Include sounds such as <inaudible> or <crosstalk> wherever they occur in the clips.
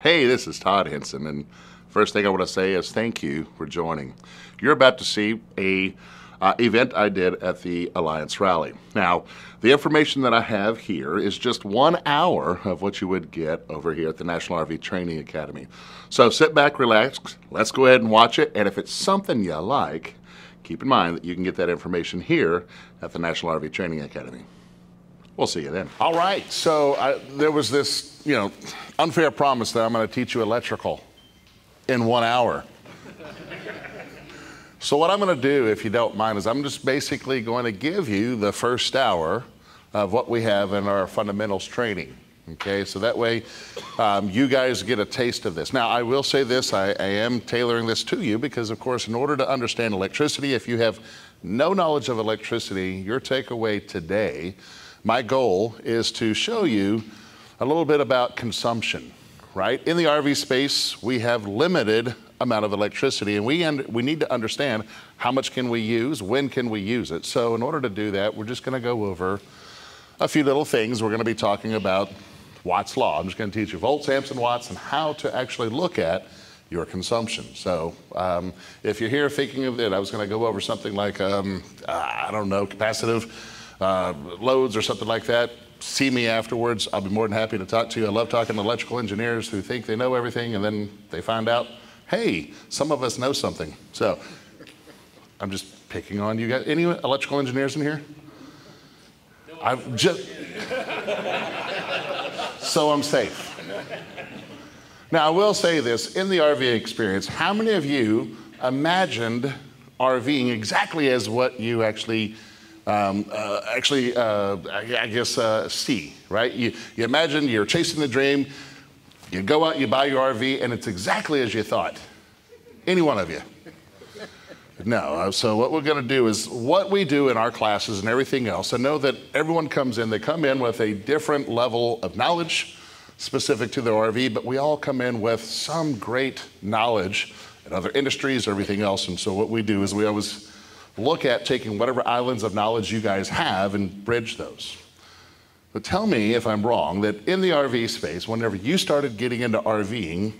Hey, this is Todd Henson, and first thing I want to say is thank you for joining. You're about to see a uh, event I did at the Alliance Rally. Now, the information that I have here is just one hour of what you would get over here at the National RV Training Academy. So sit back, relax, let's go ahead and watch it, and if it's something you like, keep in mind that you can get that information here at the National RV Training Academy. We'll see you then. All right. So I, there was this, you know, unfair promise that I'm going to teach you electrical in one hour. so what I'm going to do, if you don't mind, is I'm just basically going to give you the first hour of what we have in our fundamentals training. Okay, so that way um, you guys get a taste of this. Now, I will say this I, I am tailoring this to you because, of course, in order to understand electricity, if you have no knowledge of electricity, your takeaway today my goal is to show you a little bit about consumption, right? In the RV space, we have limited amount of electricity and we, we need to understand how much can we use, when can we use it. So in order to do that, we're just gonna go over a few little things. We're gonna be talking about Watt's Law. I'm just gonna teach you volts, amps, and watts and how to actually look at your consumption. So um, if you're here thinking of it, I was gonna go over something like, um, I don't know, capacitive uh, loads or something like that, see me afterwards. I'll be more than happy to talk to you. I love talking to electrical engineers who think they know everything and then they find out, hey, some of us know something. So I'm just picking on you guys. Any electrical engineers in here? I've just. so I'm safe. Now, I will say this in the RV experience, how many of you imagined RVing exactly as what you actually um, uh, actually, uh, I, guess, uh, see, right? You, you imagine you're chasing the dream, you go out, you buy your RV, and it's exactly as you thought. Any one of you. No, uh, so what we're going to do is what we do in our classes and everything else, and know that everyone comes in, they come in with a different level of knowledge specific to their RV, but we all come in with some great knowledge in other industries, everything else. And so what we do is we always look at taking whatever islands of knowledge you guys have and bridge those. But tell me if I'm wrong that in the RV space, whenever you started getting into RVing,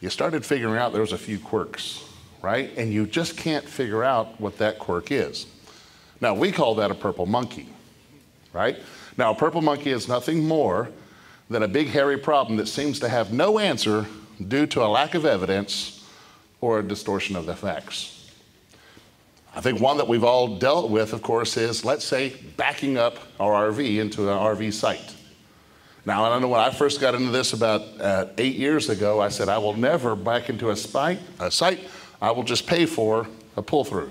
you started figuring out there was a few quirks, right? And you just can't figure out what that quirk is. Now, we call that a purple monkey, right? Now, a purple monkey is nothing more than a big hairy problem that seems to have no answer due to a lack of evidence or a distortion of the facts. I think one that we've all dealt with, of course, is let's say backing up our RV into an RV site. Now, I don't know when I first got into this about uh, eight years ago, I said, I will never back into a, spite, a site. I will just pay for a pull through.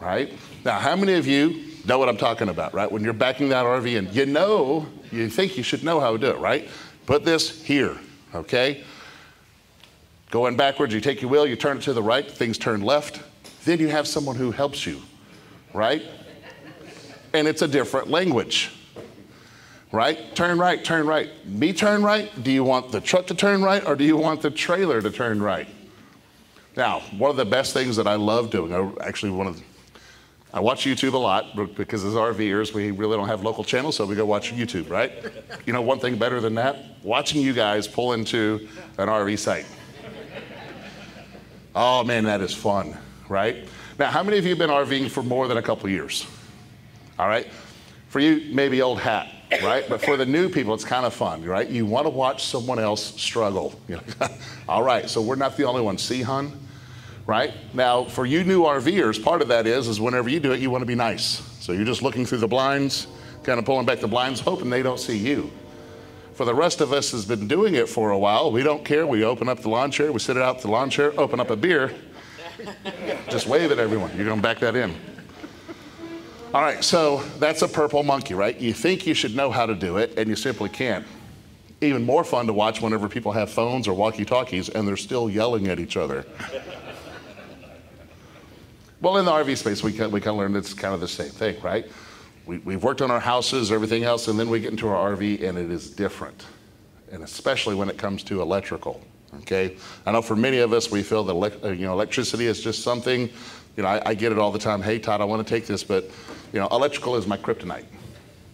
Right? Now, how many of you know what I'm talking about, right? When you're backing that RV in, you know, you think you should know how to do it, right? Put this here, okay? Going backwards, you take your wheel, you turn it to the right, things turn left, then you have someone who helps you, right? And it's a different language, right? Turn right, turn right. Me turn right? Do you want the truck to turn right or do you want the trailer to turn right? Now, one of the best things that I love doing, I actually, one of the, I watch YouTube a lot because as RVers, we really don't have local channels, so we go watch YouTube, right? You know, one thing better than that? Watching you guys pull into an RV site. Oh man, that is fun right? Now, how many of you have been RVing for more than a couple years? All right? For you, maybe old hat, right? But for the new people, it's kind of fun, right? You want to watch someone else struggle. <laughs> All right, so we're not the only ones. See, hun? Right? Now, for you new RVers, part of that is, is whenever you do it, you want to be nice. So you're just looking through the blinds, kind of pulling back the blinds, hoping they don't see you. For the rest of us has been doing it for a while, we don't care. We open up the lawn chair, we sit it out the lawn chair, open up a beer, <laughs> just wave at everyone. You're going to back that in. All right, so that's a purple monkey, right? You think you should know how to do it, and you simply can't. Even more fun to watch whenever people have phones or walkie talkies and they're still yelling at each other. well, in the RV space, we can, we can learn it's kind of the same thing, right? We, we've worked on our houses, everything else, and then we get into our RV and it is different. And especially when it comes to electrical. Okay, I know for many of us, we feel that uh, you know electricity is just something. You know, I, I get it all the time. Hey, Todd, I want to take this, but you know, electrical is my kryptonite.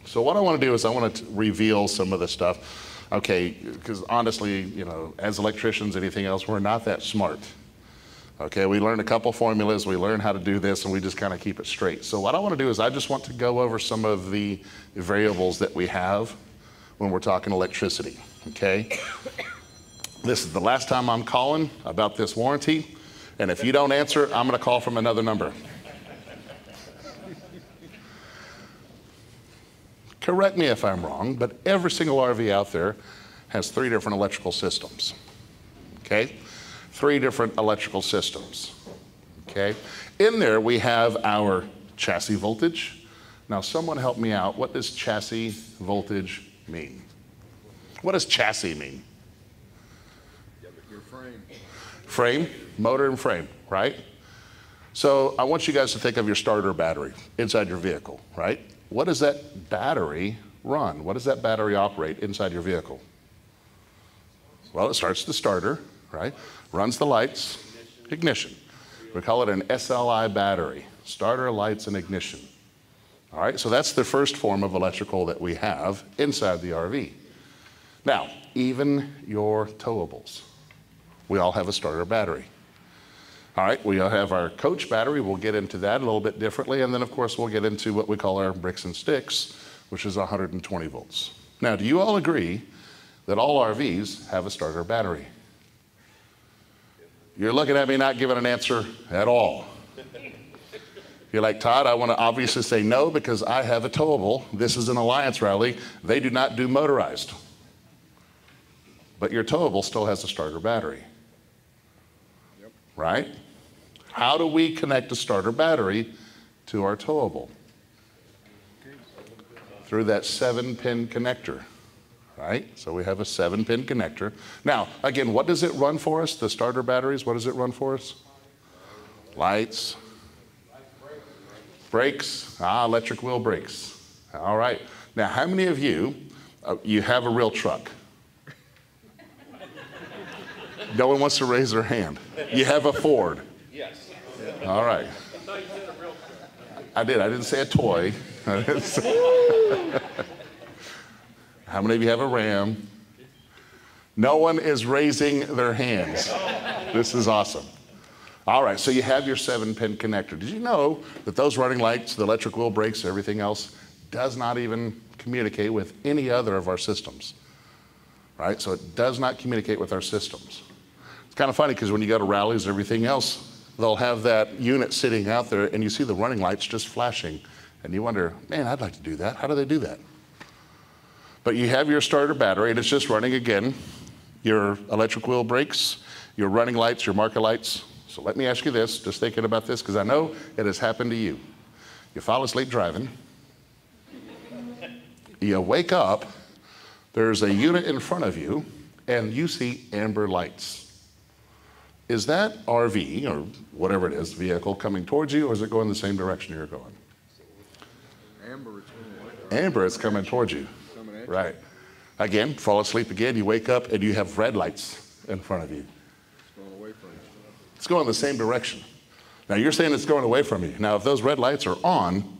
So what I want to do is I want to reveal some of the stuff. Okay, because honestly, you know, as electricians, anything else, we're not that smart. Okay, we learn a couple formulas, we learn how to do this, and we just kind of keep it straight. So, what I want to do is I just want to go over some of the variables that we have when we're talking electricity. Okay? This is the last time I'm calling about this warranty, and if you don't answer, I'm going to call from another number. Correct me if I'm wrong, but every single RV out there has three different electrical systems. Okay? Three different electrical systems. Okay? In there, we have our chassis voltage. Now, someone help me out. What does chassis voltage mean? What does chassis mean? Frame, motor, and frame, right? So I want you guys to think of your starter battery inside your vehicle, right? What does that battery run? What does that battery operate inside your vehicle? Well, it starts the starter, right? Runs the lights, ignition. We call it an SLI battery starter, lights, and ignition. All right, so that's the first form of electrical that we have inside the RV. Now, even your towables, we all have a starter battery. All right, we all have our coach battery. We'll get into that a little bit differently. And then, of course, we'll get into what we call our bricks and sticks, which is 120 volts. Now, do you all agree that all RVs have a starter battery? You're looking at me not giving an answer at all. You're like, Todd, I want to obviously say no because I have a towable. This is an Alliance rally. They do not do motorized. But your towable still has a starter battery. Right? How do we connect a starter battery to our towable? Through that seven pin connector, right? So we have a seven pin connector. Now, again, what does it run for us? The starter batteries, what does it run for us? Lights, brakes, ah, electric wheel brakes. All right. Now, how many of you, uh, you have a real truck? No one wants to raise their hand. You have a Ford. Yes. All right. I did. I didn't say a toy. <laughs> How many of you have a Ram? No one is raising their hands. This is awesome. All right, so you have your seven pin connector. Did you know that those running lights, the electric wheel brakes, everything else does not even communicate with any other of our systems? Right? So it does not communicate with our systems. It's kind of funny because when you go to rallies, and everything else, they'll have that unit sitting out there and you see the running lights just flashing. And you wonder, man, I'd like to do that. How do they do that? But you have your starter battery and it's just running again. Your electric wheel brakes, your running lights, your marker lights. So let me ask you this, just thinking about this, because I know it has happened to you. You fall asleep driving, <laughs> you wake up, there's a unit in front of you, and you see amber lights. Is that RV or whatever it is, vehicle coming towards you, or is it going the same direction you're going? Amber, it's going Amber, it's coming towards you. You. Right. Again, fall asleep again, you wake up and you have red lights in front of you. It's going away from you. It's going the same direction. Now you're saying it's going away from you. Now, if those red lights are on,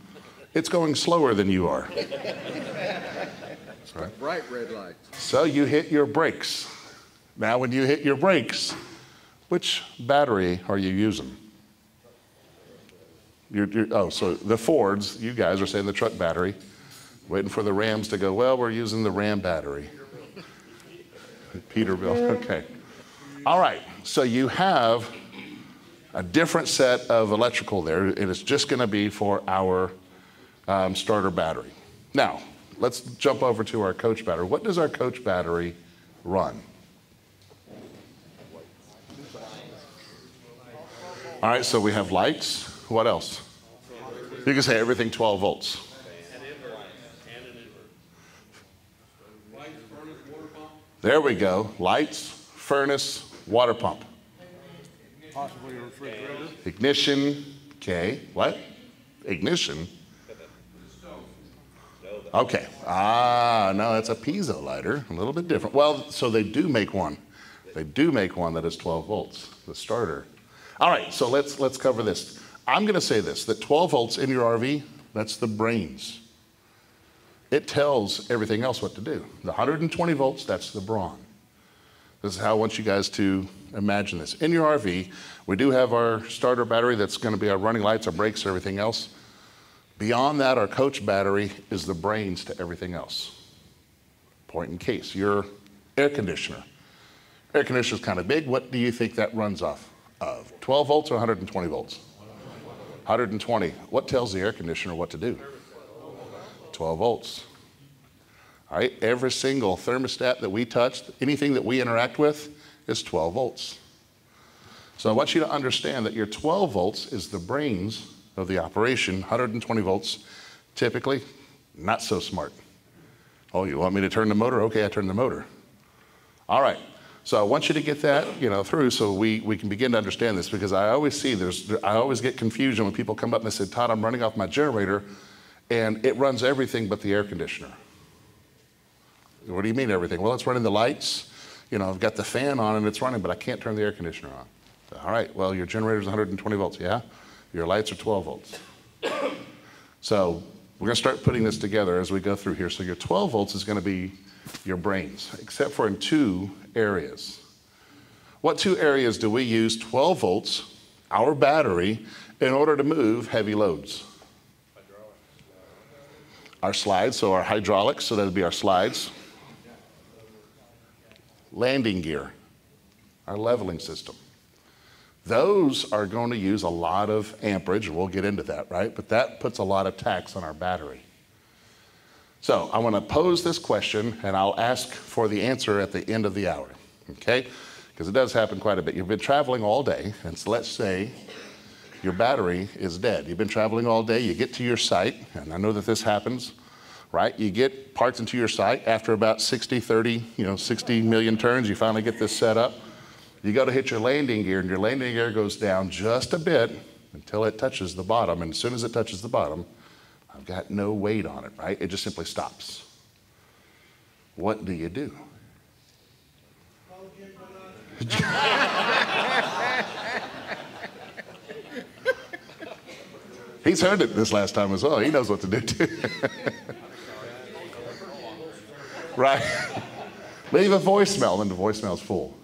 it's going slower than you are. Right. Bright red lights. So you hit your brakes. Now, when you hit your brakes, which battery are you using? You're, you're, oh, so the Fords, you guys are saying the truck battery, waiting for the Rams to go, well, we're using the Ram battery. Peterbilt, okay. All right, so you have a different set of electrical there, and it's just going to be for our um, starter battery. Now, let's jump over to our coach battery. What does our coach battery run? All right, so we have lights. What else? You can say everything 12 volts. There we go. Lights, furnace, water pump. Possibly a refrigerator. Ignition. Okay. What? Ignition. Okay. Ah, no, that's a piezo lighter. A little bit different. Well, so they do make one. They do make one that is 12 volts, the starter. All right, so let's let's cover this. I'm going to say this that 12 volts in your RV, that's the brains. it tells everything else what to do. The 120 volts, that's the brawn. This is how I want you guys to imagine this. In your RV, we do have our starter battery that's going to be our running lights, our brakes, everything else. Beyond that, our coach battery is the brains to everything else. Point in case, your air conditioner. Air conditioner is kind of big. What do you think that runs off of? 12 volts or 120 volts? 120. What tells the air conditioner what to do? 12 volts. All right, every single thermostat that we touch, anything that we interact with, is 12 volts. So I want you to understand that your 12 volts is the brains of the operation, 120 volts, typically not so smart. Oh, you want me to turn the motor? Okay, I turn the motor. All right. So I want you to get that, you know, through so we, we can begin to understand this because I always see there's I always get confusion when people come up and they say, Todd, I'm running off my generator and it runs everything but the air conditioner. What do you mean everything? Well, it's running the lights. You know, I've got the fan on and it's running, but I can't turn the air conditioner on. All right, well, your generator's 120 volts, yeah? Your lights are 12 volts. <coughs> So we're going to start putting this together as we go through here. So your 12 volts is going to be your brains, except for in two areas. What two areas do we use 12 volts, our battery, in order to move heavy loads? Our slides, so our hydraulics, so that would be our slides landing gear, our leveling system. Those are going to use a lot of amperage. We'll get into that, right? But that puts a lot of tax on our battery. So I want to pose this question and I'll ask for the answer at the end of the hour, okay? Because it does happen quite a bit. You've been traveling all day, and so let's say your battery is dead. You've been traveling all day, you get to your site, and I know that this happens right? You get parts into your site after about 60, 30, you know, 60 million turns, you finally get this set up. You go to hit your landing gear, and your landing gear goes down just a bit until it touches the bottom. And as soon as it touches the bottom, I've got no weight on it, right? It just simply stops. What do you do? <laughs> He's heard it this last time as well. He knows what to do too. <laughs> right? Leave a voicemail, and the voicemail's full.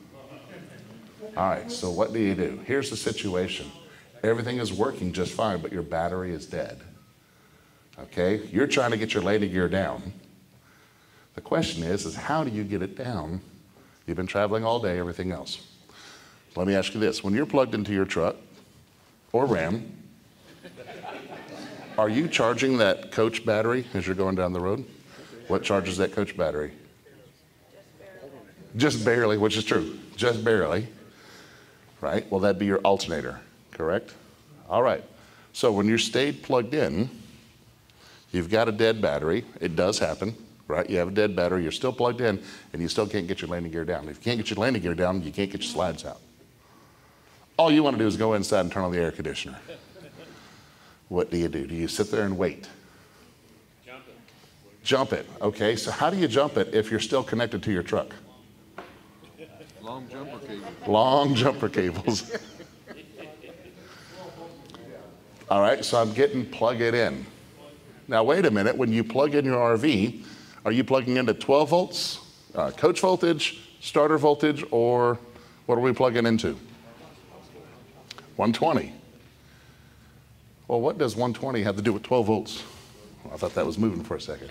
All right, so what do you do? Here's the situation everything is working just fine, but your battery is dead. Okay? You're trying to get your landing gear down. The question is, is how do you get it down? You've been traveling all day, everything else. Let me ask you this. When you're plugged into your truck or Ram, <laughs> are you charging that coach battery as you're going down the road? What charges that coach battery? Just barely, which is true. Just barely. Right? Well, that'd be your alternator, correct? All right. So when you're stayed plugged in, you've got a dead battery. It does happen, right? You have a dead battery, you're still plugged in, and you still can't get your landing gear down. If you can't get your landing gear down, you can't get your slides out. All you want to do is go inside and turn on the air conditioner. What do you do? Do you sit there and wait? Jump it. Jump it. Okay, so how do you jump it if you're still connected to your truck? Long jumper cables. Long jumper cables. <laughs> All right, so I'm getting plug it in. Now, wait a minute. When you plug in your RV, are you plugging into 12 volts, uh, coach voltage, starter voltage, or what are we plugging into? 120. Well, what does 120 have to do with 12 volts? I thought that was moving for a second.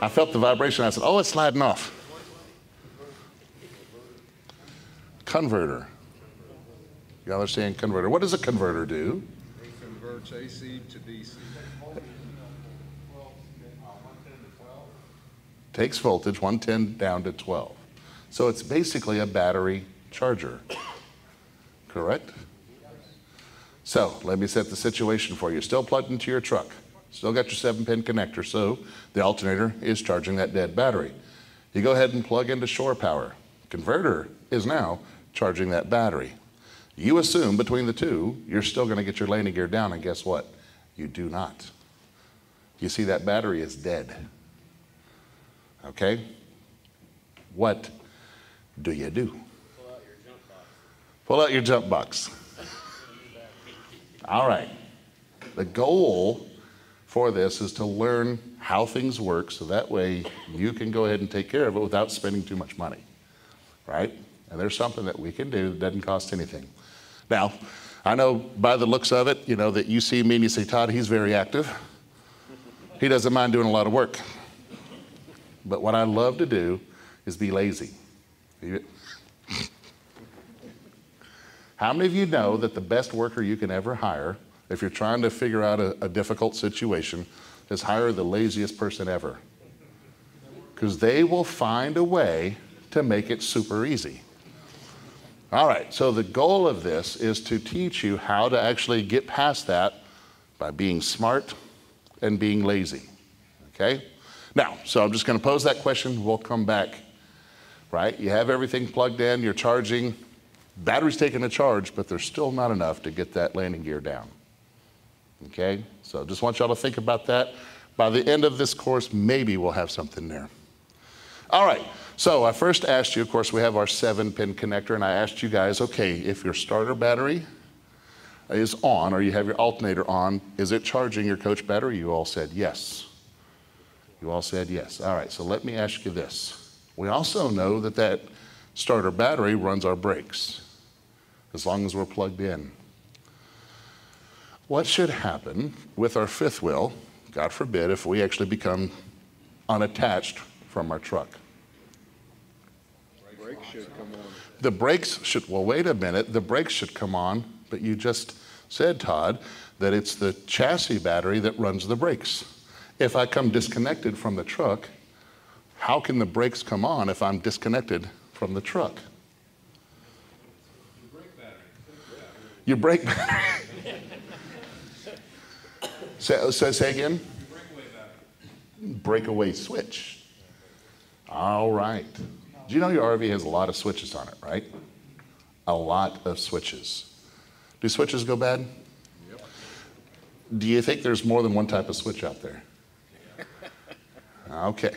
I felt the vibration. I said, oh, it's sliding off. Converter. You understand converter? What does a converter do? It converts AC to DC. Takes voltage 110 down to 12. So it's basically a battery charger. Correct? So let me set the situation for you. Still plugged into your truck. Still got your seven pin connector, so the alternator is charging that dead battery. You go ahead and plug into shore power. Converter is now charging that battery. You assume between the two, you're still going to get your landing gear down, and guess what? You do not. You see, that battery is dead. Okay? What do you do? Pull out your jump box. Pull out your jump box. All right. The goal for this is to learn how things work so that way you can go ahead and take care of it without spending too much money, right? And there's something that we can do that doesn't cost anything. Now, I know by the looks of it, you know, that you see me and you say, Todd, he's very active. He doesn't mind doing a lot of work. But what I love to do is be lazy. How many of you know that the best worker you can ever hire, if you're trying to figure out a, a difficult situation, is hire the laziest person ever? Because they will find a way to make it super easy. All right, so the goal of this is to teach you how to actually get past that by being smart and being lazy. Okay? Now, so I'm just going to pose that question. We'll come back. Right? You have everything plugged in, you're charging, battery's taking a charge, but there's still not enough to get that landing gear down. Okay? So just want y'all to think about that. By the end of this course, maybe we'll have something there. All right. So I first asked you, of course, we have our seven pin connector, and I asked you guys, okay, if your starter battery is on or you have your alternator on, is it charging your coach battery? You all said yes. You all said yes. All right, so let me ask you this. We also know that that starter battery runs our brakes as long as we're plugged in. What should happen with our fifth wheel, God forbid, if we actually become unattached from our truck? Brakes should come on. The brakes should, well, wait a minute, the brakes should come on, but you just said, Todd, that it's the chassis battery that runs the brakes. If I come disconnected from the truck, how can the brakes come on if I'm disconnected from the truck? Your brake battery. <laughs> say, say, say again? Breakaway switch. All right. Do you know your RV has a lot of switches on it, right? A lot of switches. Do switches go bad? Yep. Do you think there's more than one type of switch out there? Uh, okay.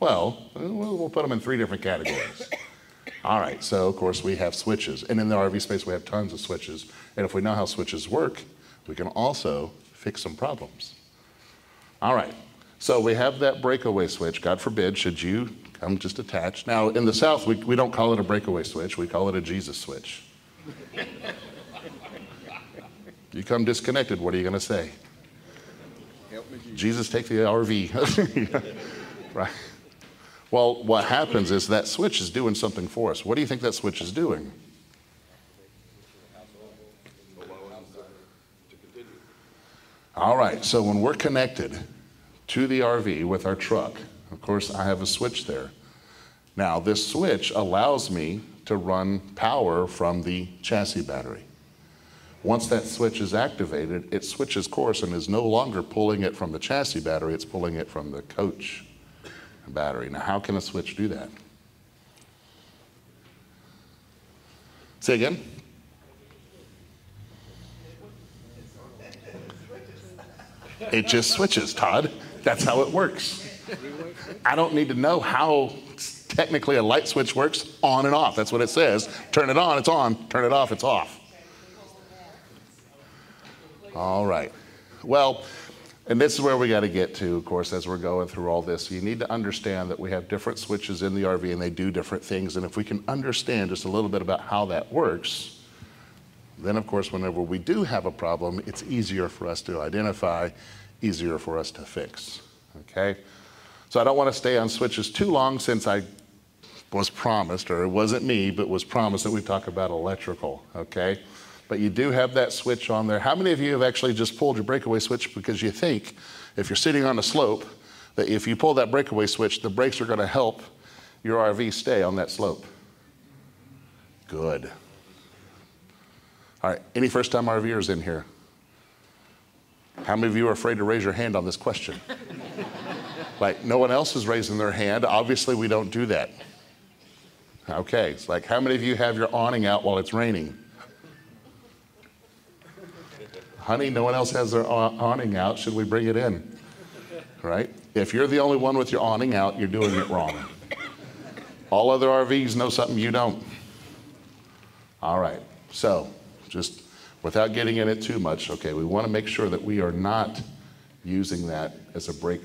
Well, we'll put them in three different categories. <coughs> All right, so of course we have switches. And in the RV space, we have tons of switches. And if we know how switches work, we can also fix some problems. All right, so we have that breakaway switch. God forbid, should you come just attached. Now, in the South, we, we don't call it a breakaway switch, we call it a Jesus switch. <laughs> you come disconnected, what are you going to say? Jesus, take the RV. <laughs> right. Well, what happens is that switch is doing something for us. What do you think that switch is doing? All right, so when we're connected to the RV with our truck, of course, I have a switch there. Now, this switch allows me to run power from the chassis battery. Once that switch is activated, it switches course and is no longer pulling it from the chassis battery, it's pulling it from the coach battery. Now, how can a switch do that? Say again? It just switches, Todd. That's how it works. I don't need to know how technically a light switch works on and off. That's what it says. Turn it on, it's on. Turn it off, it's off. All right. Well, and this is where we got to get to, of course, as we're going through all this. You need to understand that we have different switches in the RV and they do different things. And if we can understand just a little bit about how that works, then, of course, whenever we do have a problem, it's easier for us to identify, easier for us to fix. Okay? So I don't want to stay on switches too long since I was promised, or it wasn't me, but was promised that we talk about electrical. Okay? But you do have that switch on there. How many of you have actually just pulled your breakaway switch because you think if you're sitting on a slope, that if you pull that breakaway switch, the brakes are going to help your RV stay on that slope? Good. All right, any first time RVers in here? How many of you are afraid to raise your hand on this question? <laughs> like, no one else is raising their hand. Obviously, we don't do that. Okay, it's like, how many of you have your awning out while it's raining? Honey, no one else has their awning out. Should we bring it in? Right? If you're the only one with your awning out, you're doing it wrong. All other RVs know something you don't. All right, so just without getting in it too much, okay, we want to make sure that we are not using that as a brake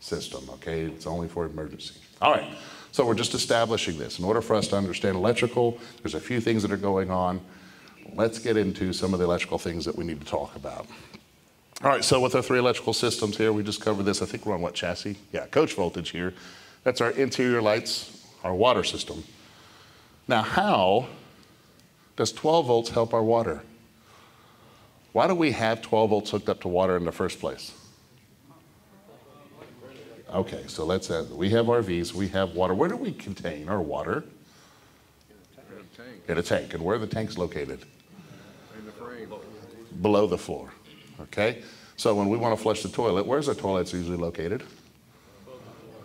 system, okay? It's only for emergency. All right, so we're just establishing this. In order for us to understand electrical, there's a few things that are going on. Let's get into some of the electrical things that we need to talk about. All right, so with our three electrical systems here, we just covered this. I think we're on what chassis? Yeah, coach voltage here. That's our interior lights, our water system. Now, how does 12 volts help our water? Why do we have 12 volts hooked up to water in the first place? Okay, so let's add, we have RVs, we have water. Where do we contain our water? In a tank, In a tank. And where are the tanks located? Below the floor. Okay? So when we want to flush the toilet, where's the toilets usually located?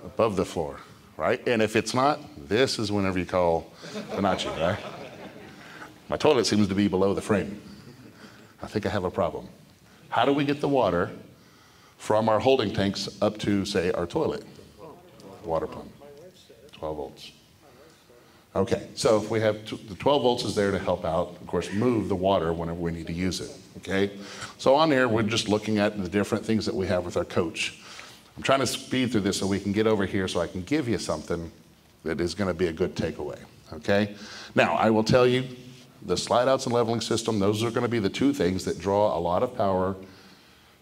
Above the floor, right? And if it's not, this is whenever you call Fibonacci, right? My toilet seems to be below the frame. I think I have a problem. How do we get the water from our holding tanks up to, say, our toilet? Water pump. 12 volts. Okay, so if we have, the 12 volts is there to help out, of course, move the water whenever we need to use it, okay? So on here, we're just looking at the different things that we have with our coach. I'm trying to speed through this so we can get over here so I can give you something that is gonna be a good takeaway, okay? Now, I will tell you, the slide outs and leveling system, those are gonna be the two things that draw a lot of power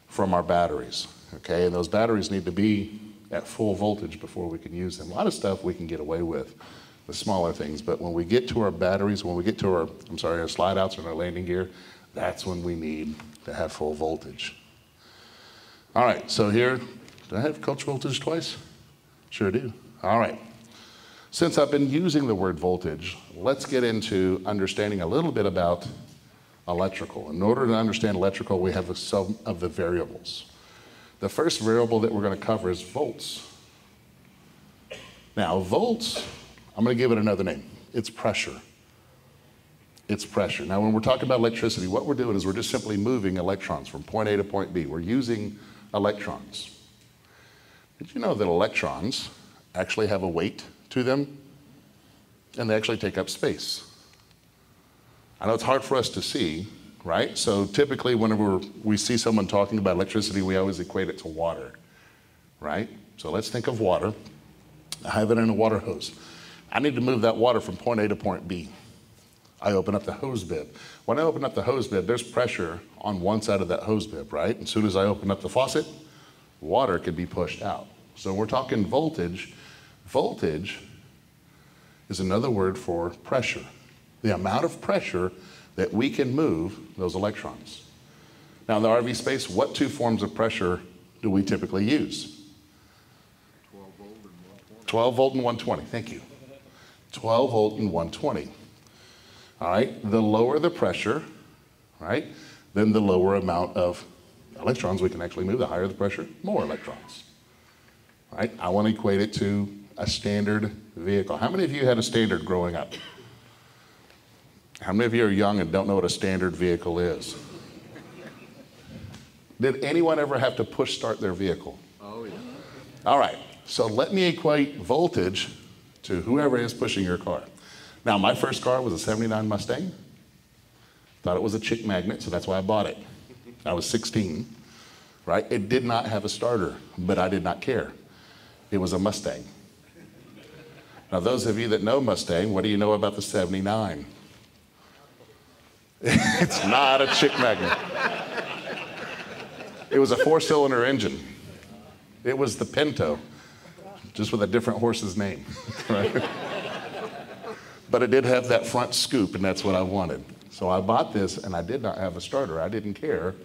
from our batteries, okay? And those batteries need to be at full voltage before we can use them. A lot of stuff we can get away with, the smaller things, but when we get to our batteries, when we get to our, I'm sorry, our slide outs and our landing gear, that's when we need to have full voltage. All right, so here, do I have coach voltage twice? Sure do. All right. Since I've been using the word voltage, let's get into understanding a little bit about electrical. In order to understand electrical, we have some of the variables. The first variable that we're going to cover is volts. Now, volts, I'm going to give it another name. It's pressure. It's pressure. Now, when we're talking about electricity, what we're doing is we're just simply moving electrons from point A to point B. We're using electrons. Did you know that electrons actually have a weight to them? And they actually take up space. I know it's hard for us to see, right? So typically, whenever we see someone talking about electricity, we always equate it to water, right? So let's think of water. I have it in a water hose. I need to move that water from point A to point B. I open up the hose bib. When I open up the hose bib, there's pressure on one side of that hose bib, right? As soon as I open up the faucet, water can be pushed out. So we're talking voltage. Voltage is another word for pressure. The amount of pressure that we can move those electrons. Now, in the RV space, what two forms of pressure do we typically use? 12 volt and 120. 12 volt and 120. Thank you. 12 volt and 120. All right. The lower the pressure, right, then the lower amount of electrons we can actually move. The higher the pressure, more electrons. All right. I want to equate it to a standard vehicle. How many of you had a standard growing up? How many of you are young and don't know what a standard vehicle is? Did anyone ever have to push start their vehicle? Oh, yeah. All right, so let me equate voltage to whoever is pushing your car. Now, my first car was a 79 Mustang. Thought it was a chick magnet, so that's why I bought it. I was 16, right? It did not have a starter, but I did not care. It was a Mustang. Now, those of you that know Mustang, what do you know about the 79? <laughs> it's not a chick magnet. It was a four cylinder engine. It was the Pinto, just with a different horse's name. <laughs> Right? <laughs> but it did have that front scoop, and that's what I wanted. So I bought this, and I did not have a starter. I didn't care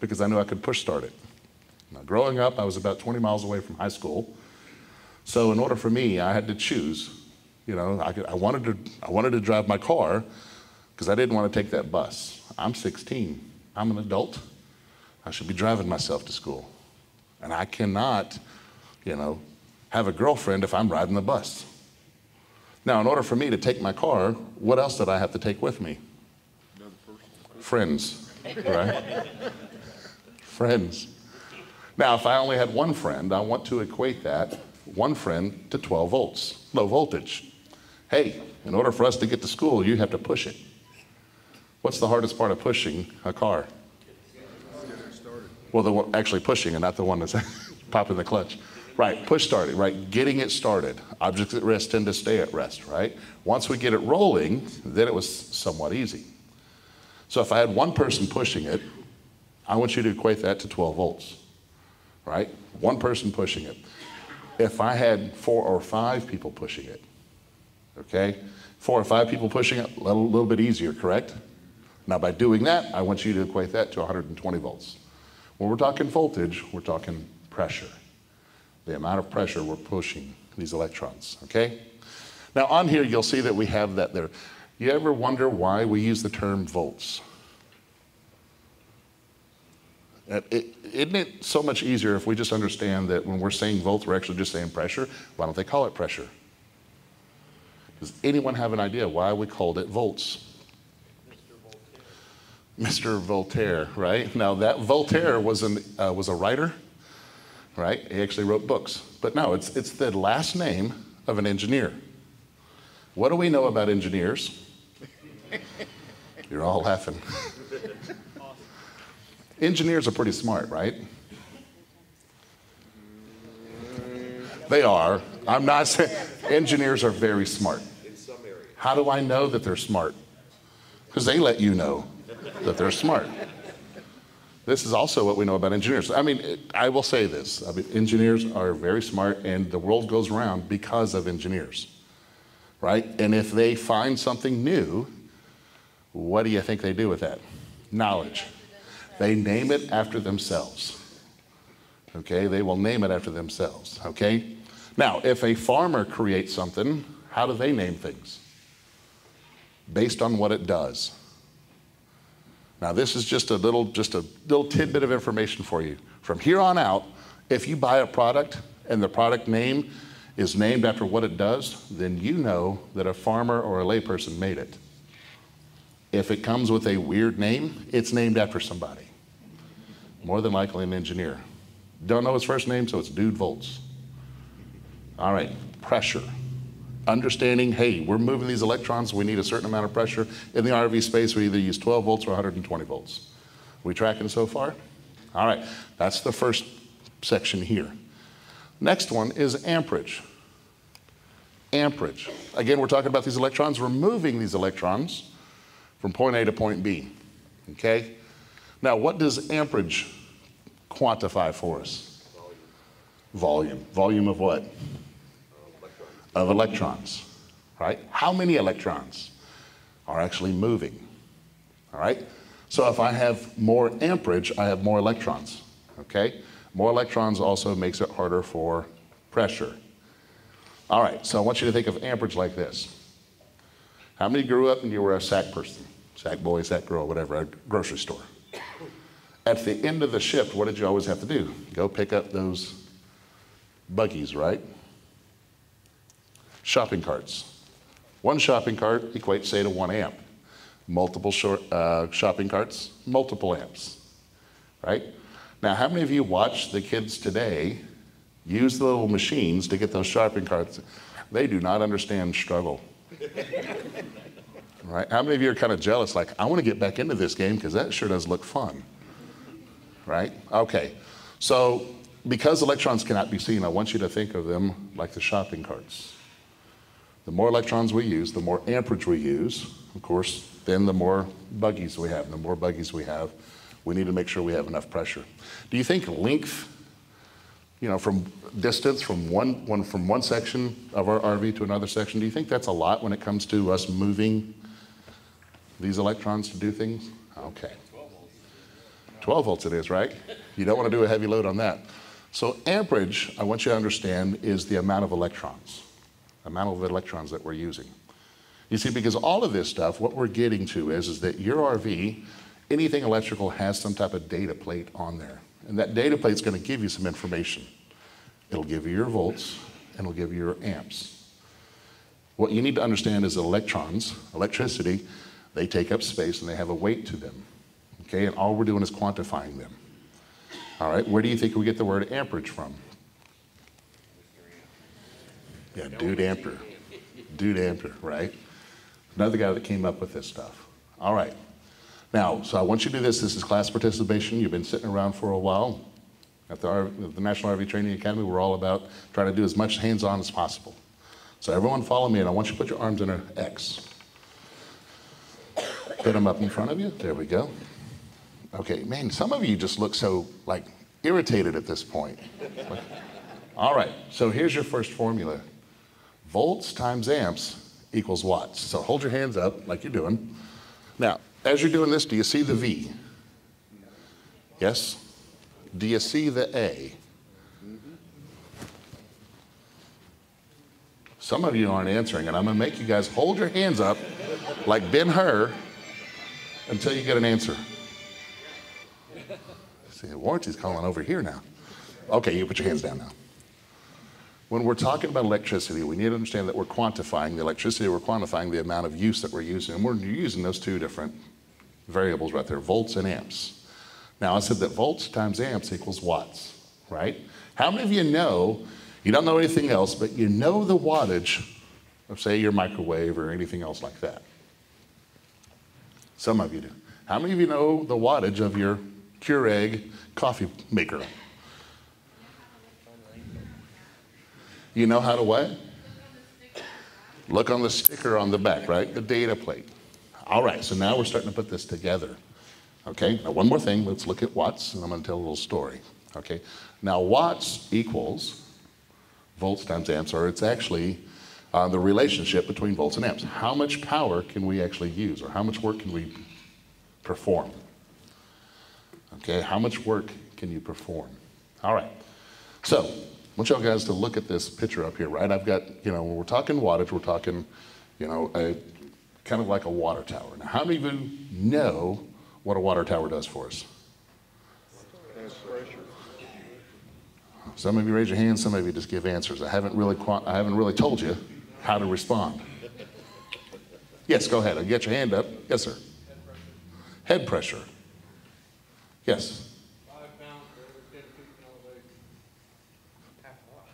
because I knew I could push start it. Now, growing up, I was about 20 miles away from high school. So in order for me, I had to choose. You know, I, could, I wanted to I wanted to drive my car because I didn't want to take that bus. I'm 16. I'm an adult. I should be driving myself to school. And I cannot, you know, have a girlfriend if I'm riding the bus. Now, in order for me to take my car, what else did I have to take with me? Friends, right? friends. Now, if I only had one friend, I want to equate that one friend to 12 volts, low voltage. Hey, in order for us to get to school, you have to push it. What's the hardest part of pushing a car? Well, the one actually pushing and not the one that's <laughs> popping the clutch. Right, push starting, right? Getting it started. Objects at rest tend to stay at rest, right? Once we get it rolling, then it was somewhat easy. So if I had one person pushing it, I want you to equate that to 12 volts, right? One person pushing it. If I had four or five people pushing it, okay? Four or five people pushing it, a little, little bit easier, correct? Now, by doing that, I want you to equate that to 120 volts. When we're talking voltage, we're talking pressure. The amount of pressure we're pushing these electrons, okay? Now, on here, you'll see that we have that there. You ever wonder why we use the term volts? Isn't it so much easier if we just understand that when we're saying volts, we're actually just saying pressure? Why don't they call it pressure? Does anyone have an idea why we called it volts? Mr. Voltaire, Mr. Voltaire, right? Now that Voltaire was an uh, was a writer, right? He actually wrote books. But no, it's it's the last name of an engineer. What do we know about engineers? <laughs> You're all laughing. <laughs> Engineers are pretty smart, right? They are. I'm not <laughs> saying engineers are very smart. How do I know that they're smart? Because they let you know that they're smart. This is also what we know about engineers. I mean, I will say this I mean, engineers are very smart, and the world goes around because of engineers, right? And if they find something new, what do you think they do with that? Knowledge. They name it after themselves. Okay, they will name it after themselves. Okay? Now, if a farmer creates something, how do they name things? Based on what it does. Now, this is just a little, just a little tidbit of information for you. From here on out, if you buy a product and the product name is named after what it does, then you know that a farmer or a layperson made it. If it comes with a weird name, it's named after somebody. More than likely an engineer. Don't know his first name, so it's Dude Volts. All right, pressure. Understanding, hey, we're moving these electrons, we need a certain amount of pressure. In the RV space, we either use 12 volts or 120 volts. We tracking so far? All right, that's the first section here. Next one is amperage. Amperage. Again, we're talking about these electrons. We're moving these electrons from point A to point B. Okay? Now, what does amperage quantify for us? Volume. Volume volume of what? Of electrons, right? How many electrons are actually moving? All right? So if I have more amperage, I have more electrons, okay? More electrons also makes it harder for pressure. All right, so I want you to think of amperage like this. How many grew up and you were a sack person? Sack boy, sack girl, whatever, a grocery store. At the end of the shift, what did you always have to do? Go pick up those buggies, right? Shopping carts. One shopping cart equates, say, to one amp. Multiple short, uh, shopping carts, multiple amps, right? Now, how many of you watch the kids today use the little machines to get those shopping carts? They do not understand struggle. <laughs> right? How many of you are kind of jealous, like, I want to get back into this game because that sure does look fun? Right? Okay. So, because electrons cannot be seen, I want you to think of them like the shopping carts. The more electrons we use, the more amperage we use, of course, then the more buggies we have. The more buggies we have, we need to make sure we have enough pressure. Do you think length, you know, from distance from one, one, from one section of our RV to another section, do you think that's a lot when it comes to us moving these electrons to do things? Okay. 12 volts it is, right? You don't want to do a heavy load on that. So amperage, I want you to understand, is the amount of electrons, amount of electrons that we're using. You see, because all of this stuff, what we're getting to is, is that your RV, anything electrical has some type of data plate on there. And that data plate is going to give you some information. It'll give you your volts, and it'll give you your amps. What you need to understand is electrons, electricity, they take up space and they have a weight to them. Okay, and all we're doing is quantifying them. All right, where do you think we get the word amperage from? Yeah, dude ampere. Dude ampere, right? Another guy that came up with this stuff. All right. Now, so I want you to do this. This is class participation. You've been sitting around for a while. At the, R- the National RV Training Academy, we're all about trying to do as much hands-on as possible. So everyone follow me, and I want you to put your arms in an X. Put them up in front of you. There we go. Okay, man, some of you just look so like irritated at this point. All right, so here's your first formula. Volts times amps equals watts. So hold your hands up like you're doing. Now, as you're doing this, do you see the V? Yes? Do you see the A? Some of you aren't answering, and I'm going to make you guys hold your hands up like Ben Hur until you get an answer. See, the warranty's calling over here now. Okay, you put your hands down now. When we're talking about electricity, we need to understand that we're quantifying the electricity, we're quantifying the amount of use that we're using, and we're using those two different variables right there, volts and amps. Now, I said that volts times amps equals watts, right? How many of you know, you don't know anything else, but you know the wattage of, say, your microwave or anything else like that? Some of you do. How many of you know the wattage of your Keurig coffee maker? You know how to what? Look on the sticker on the back, right? The data plate. All right, so now we're starting to put this together. Okay, now one more thing, let's look at watts, and I'm going to tell a little story. Okay, now watts equals volts times amps, or it's actually uh, the relationship between volts and amps. How much power can we actually use, or how much work can we perform? Okay, how much work can you perform? All right, so want y'all guys to look at this picture up here, right? I've got, you know, when we're talking wattage, we're talking, you know, a kind of like a water tower. Now, how many of you know what a water tower does for us? Some of you raise your hands, some of you just give answers. I haven't really, I haven't really told you how to respond. Yes, go ahead. I get your hand up. Yes, sir. Head pressure. Yes. Five pounds for every ten feet in elevation. Half a lot.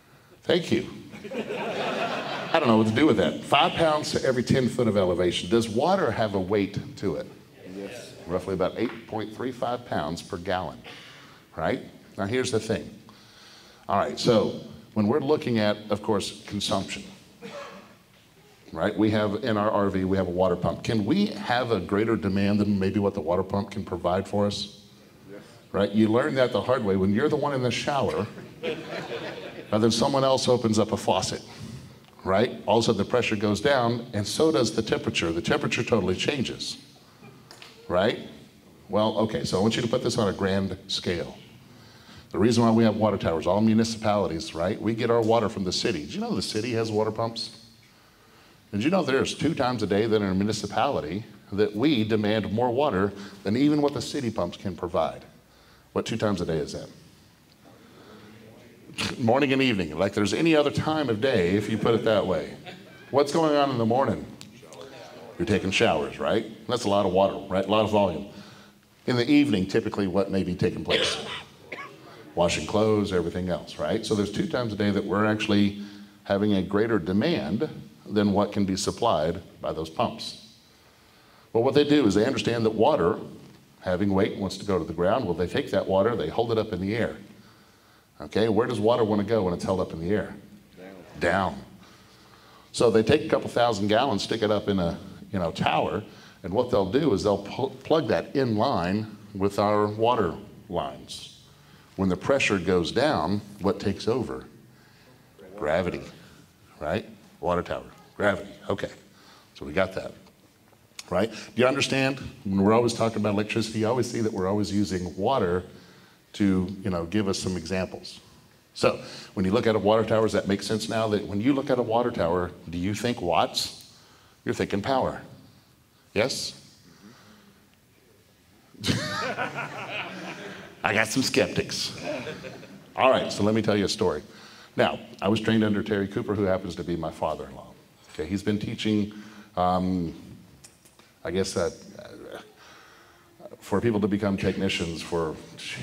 Thank you. I don't know what to do with that. Five pounds to every 10 foot of elevation. Does water have a weight to it? Yes. Roughly about 8.35 pounds per gallon, right? Now, here's the thing. All right, so when we're looking at, of course, consumption, right? We have in our RV, we have a water pump. Can we have a greater demand than maybe what the water pump can provide for us? Right? You learn that the hard way when you're the one in the shower, and then someone else opens up a faucet, right? All of a sudden the pressure goes down, and so does the temperature. The temperature totally changes, right? Well, okay, so I want you to put this on a grand scale. The reason why we have water towers, all municipalities, right? We get our water from the city. Did you know the city has water pumps? Did you know there's two times a day that in a municipality that we demand more water than even what the city pumps can provide? What two times a day is that? Morning and evening, like there's any other time of day, if you put it that way. What's going on in the morning? You're taking showers, right? That's a lot of water, right? A lot of volume. In the evening, typically, what may be taking place? Washing clothes, everything else, right? So there's two times a day that we're actually having a greater demand than what can be supplied by those pumps. Well, what they do is they understand that water, having weight, wants to go to the ground. Well, they take that water, they hold it up in the air. Okay, where does water want to go when it's held up in the air? Down. Down. So they take a couple thousand gallons, stick it up in a you know tower, and what they'll do is they'll pl- plug that in line with our water lines. When the pressure goes down, what takes over? Gravity, right? Water tower, gravity. Okay, so we got that. Right? Do you understand? When we're always talking about electricity, you always see that we're always using water to, you know, give us some examples. So, when you look at a water tower, does that make sense now? That when you look at a water tower, do you think watts? You're thinking power. Yes? <laughs> I got some skeptics. All right, so let me tell you a story. Now, I was trained under Terry Cooper, who happens to be my father in law. Okay, he's been teaching, um, I guess, that uh, for people to become technicians for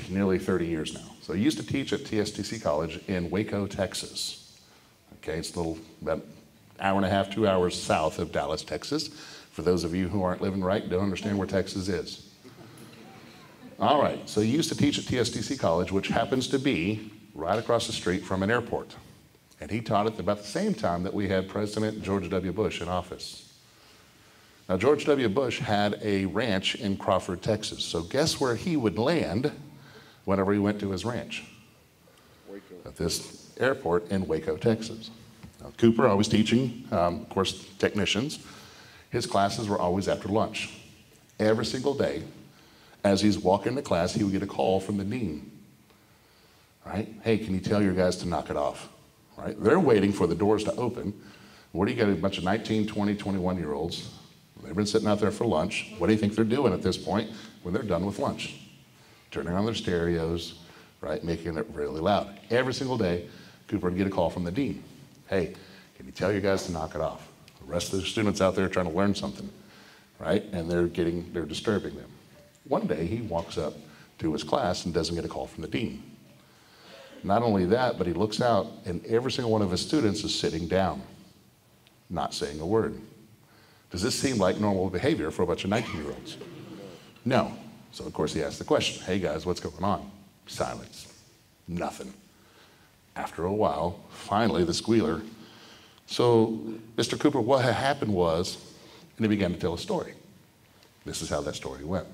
nearly 30 years now. So he used to teach at TSTC College in Waco, Texas. Okay, it's a little about hour and a half, two hours south of Dallas, Texas. For those of you who aren't living right, don't understand where Texas is. All right, so you used to teach at TSTC College, which happens to be right across the street from an airport. And he taught at about the same time that we had President George W. Bush in office. Now, George W. Bush had a ranch in Crawford, Texas. So, guess where he would land whenever he went to his ranch? Waco. At this airport in Waco, Texas. Now, Cooper, always teaching, um, of course, technicians. His classes were always after lunch. Every single day, as he's walking to class, he would get a call from the dean. Right? Hey, can you tell your guys to knock it off? Right? They're waiting for the doors to open. What do you got? A bunch of 19, 20, 21 year olds. They've been sitting out there for lunch. What do you think they're doing at this point when they're done with lunch? Turning on their stereos, right? Making it really loud. Every single day, Cooper would get a call from the dean. Hey, can you tell your guys to knock it off? The rest of the students out there are trying to learn something, right? And they're getting, they're disturbing them. One day he walks up to his class and doesn't get a call from the dean. Not only that, but he looks out and every single one of his students is sitting down, not saying a word. Does this seem like normal behavior for a bunch of 19 year olds? No. So, of course, he asks the question Hey guys, what's going on? Silence. Nothing. After a while, finally, the squealer. So, Mr. Cooper, what had happened was, and he began to tell a story. This is how that story went.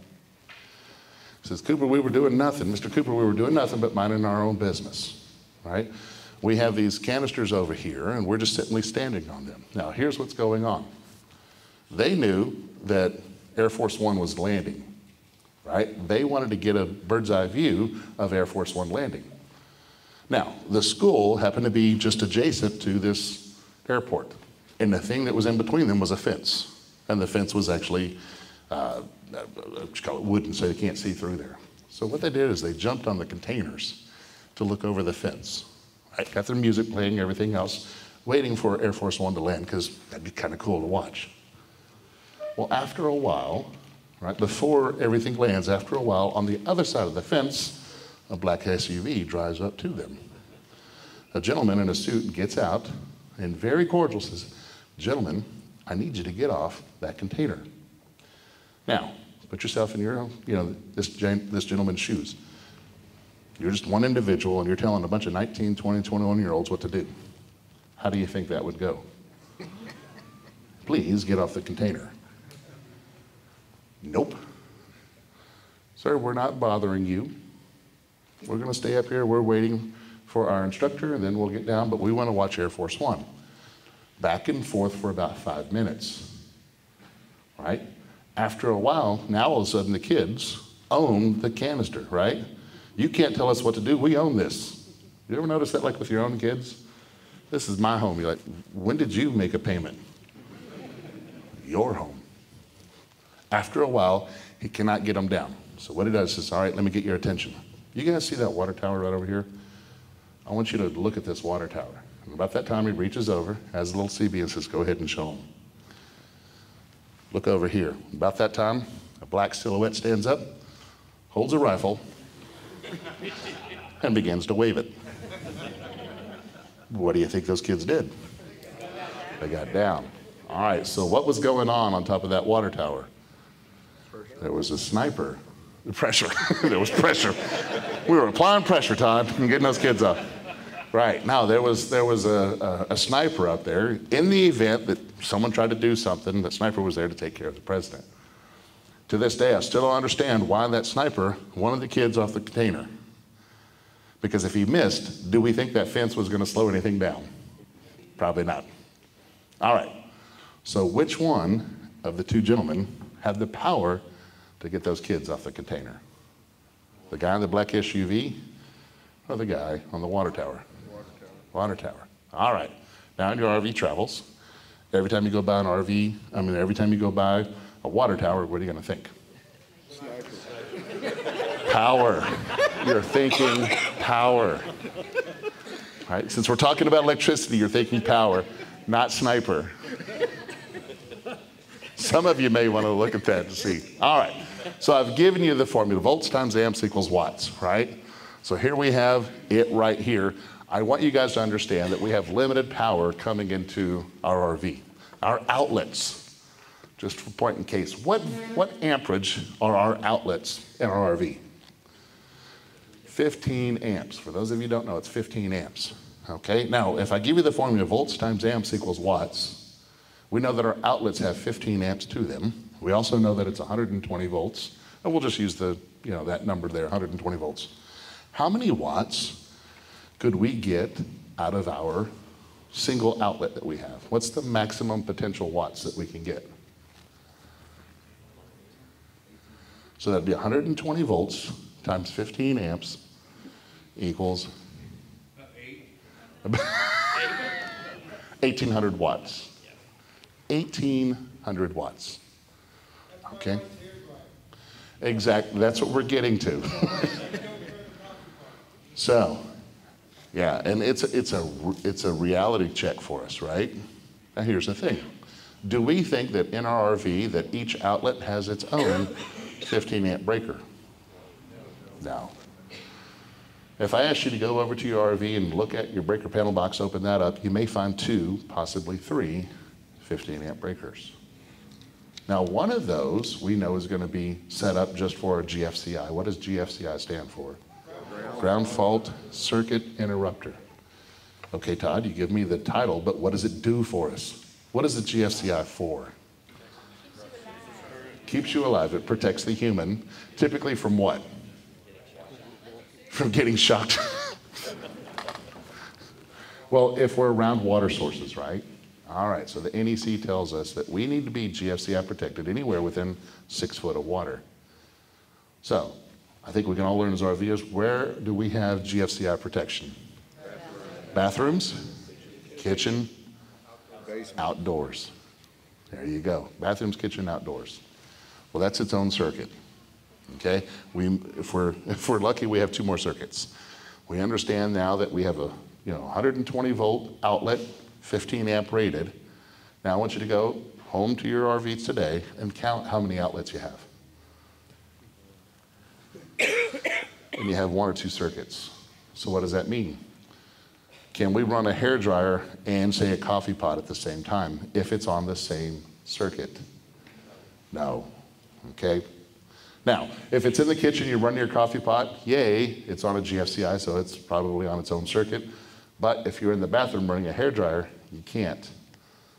He says, Cooper, we were doing nothing. Mr. Cooper, we were doing nothing but minding our own business, right? We have these canisters over here, and we're just simply standing on them. Now, here's what's going on. They knew that Air Force One was landing, right? They wanted to get a bird's eye view of Air Force One landing. Now, the school happened to be just adjacent to this airport, and the thing that was in between them was a fence, and the fence was actually uh, you call it wooden, so they can't see through there. So what they did is they jumped on the containers to look over the fence. Right? Got their music playing, everything else, waiting for Air Force One to land because that'd be kind of cool to watch. Well, after a while, right before everything lands, after a while, on the other side of the fence, a black SUV drives up to them. A gentleman in a suit gets out and very cordial says, Gentlemen, I need you to get off that container. Now, put yourself in your, you know, this, this gentleman's shoes. You're just one individual and you're telling a bunch of 19, 20, 21 year olds what to do. How do you think that would go? <laughs> Please get off the container. Nope. Sir, we're not bothering you. We're going to stay up here. We're waiting for our instructor, and then we'll get down, but we want to watch Air Force One. Back and forth for about five minutes. Right? After a while, now all of a sudden the kids own the canister, right? You can't tell us what to do. We own this. You ever notice that, like with your own kids? This is my home. You're like, when did you make a payment? Your home. After a while, he cannot get them down. So what he does is, all right, let me get your attention. You guys see that water tower right over here? I want you to look at this water tower. And about that time, he reaches over, has a little CB, and says, go ahead and show him. Look over here. About that time, a black silhouette stands up, holds a rifle, and begins to wave it. What do you think those kids did? They got down. All right, so what was going on on top of that water tower? There was a sniper. Pressure. <laughs> there was pressure. We were applying pressure, Todd, and getting those kids up. Right. Now, there was, there was a, a, a sniper up there. In the event that someone tried to do something, that sniper was there to take care of the president. To this day, I still don't understand why that sniper wanted the kids off the container. Because if he missed, do we think that fence was going to slow anything down? Probably not. All right. So, which one of the two gentlemen had the power to get those kids off the container? The guy in the black SUV or the guy on the water tower? Water tower. All right. Now, your RV travels, every time you go by an RV, I mean, every time you go by a water tower, what are you going to think? Power. You're thinking power. Right? Since we're talking about electricity, you're thinking power, not sniper. Some of you may want to look at that to see. All right. So I've given you the formula volts times amps equals watts, right? So here we have it right here. I want you guys to understand that we have limited power coming into our RV. Our outlets, just for point in case, what, what amperage are our outlets in our RV? 15 amps. For those of you who don't know, it's 15 amps. Okay, now if I give you the formula volts times amps equals watts, we know that our outlets have 15 amps to them. We also know that it's 120 volts, and we'll just use the, you know, that number there, 120 volts. How many watts could we get out of our single outlet that we have? What's the maximum potential watts that we can get? So that'd be 120 volts times 15 amps equals 1800 <laughs> watts. 1800 watts. Okay? Exactly. That's what we're getting to. <laughs> so, yeah, and it's a, it's a it's a reality check for us, right? Now here's the thing. Do we think that in our RV that each outlet has its own 15 amp breaker? No. If I asked you to go over to your RV and look at your breaker panel box, open that up, you may find two, possibly three 15 amp breakers. Now, one of those we know is going to be set up just for a GFCI. What does GFCI stand for? Ground fault circuit interrupter. Okay, Todd, you give me the title, but what does it do for us? What is the GFCI for? Keeps you alive. It protects the human, typically from what? From getting shocked. <laughs> well, if we're around water sources, right? All right, so the NEC tells us that we need to be GFCI protected anywhere within six foot of water. So, I think we can all learn as RVers, where do we have GFCI protection? Bathrooms, kitchen, outdoors. There you go. Bathrooms, kitchen, outdoors. Well, that's its own circuit. Okay? We, if, we're, <laughs> if we're lucky, we have two more circuits. We understand now that we have a you know, 120 volt outlet, 15 amp rated. Now I want you to go home to your RVs today and count how many outlets you have. and you have one or two circuits. So what does that mean? Can we run a hair dryer and say a coffee pot at the same time if it's on the same circuit? No. Okay? Now, if it's in the kitchen, you run your coffee pot, yay, it's on a GFCI, so it's probably on its own circuit. But if you're in the bathroom running a hair dryer, you can't.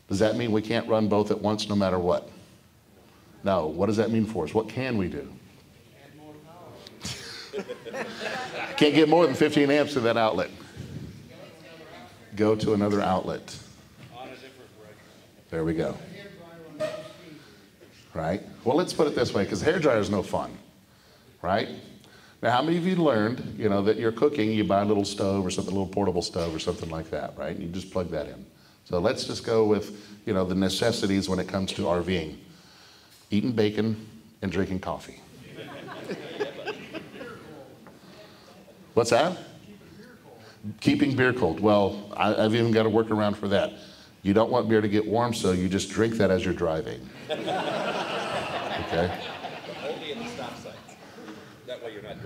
Does that mean we can't run both at once no matter what? No. What does that mean for us? What can we do? <laughs> Can't get more than 15 amps to that outlet. Go to another outlet. There we go. Right? Well, let's put it this way, because hair dryer is no fun. Right? Now, how many of you learned, you know, that you're cooking, you buy a little stove or something, a little portable stove or something like that, right? And you just plug that in. So let's just go with, you know, the necessities when it comes to RVing. Eating bacon and drinking coffee. <laughs> What's that? Keeping beer cold. Well, I, I've even got a workaround for that. You don't want beer to get warm, so you just drink that as you're driving. <laughs> Okay? Only in the stop signs.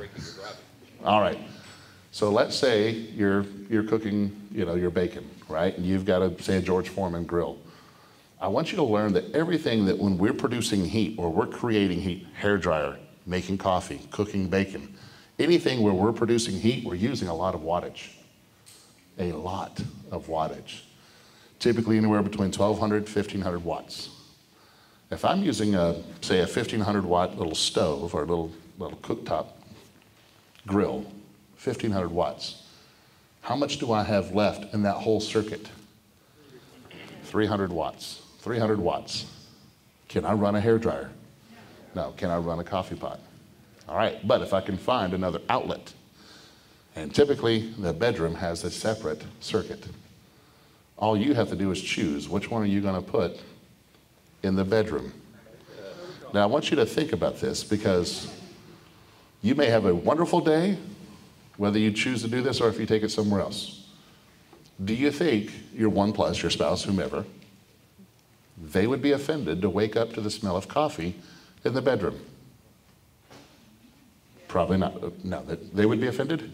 Driving. All right. So let's say you're you're cooking, you know, your bacon, right? And you've got a say George Foreman grill. I want you to learn that everything that when we're producing heat or we're creating heat, hair dryer, making coffee, cooking bacon, anything where we're producing heat, we're using a lot of wattage. A lot of wattage. Typically anywhere between 1200 1500 watts. If I'm using a say a 1500 watt little stove or a little little cooktop grill, 1500 watts. How much do I have left in that whole circuit? 300 watts. 300 watts. Can I run a hair dryer? No. Can I run a coffee pot? All right. But if I can find another outlet, and typically the bedroom has a separate circuit, all you have to do is choose which one are you going to put in the bedroom. Now, I want you to think about this because you may have a wonderful day, whether you choose to do this or if you take it somewhere else. Do you think your one plus, your spouse, whomever, they would be offended to wake up to the smell of coffee in the bedroom? Probably not. No, they- they would be offended?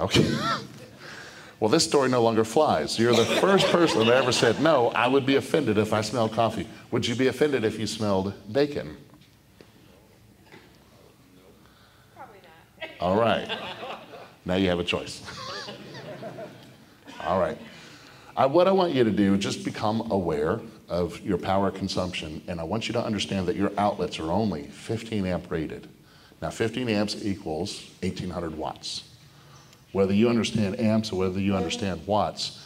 Okay. <laughs> Well, this story no longer flies. You're the first person that ever said, No, I would be offended if I smelled coffee. Would you be offended if you smelled bacon? Probably not. All right. Now you have a choice. All right. I, what I want you to do is just become aware of your power consumption, and I want you to understand that your outlets are only 15 amp rated. Now, 15 amps equals 1800 watts. Whether you understand amps or whether you understand watts,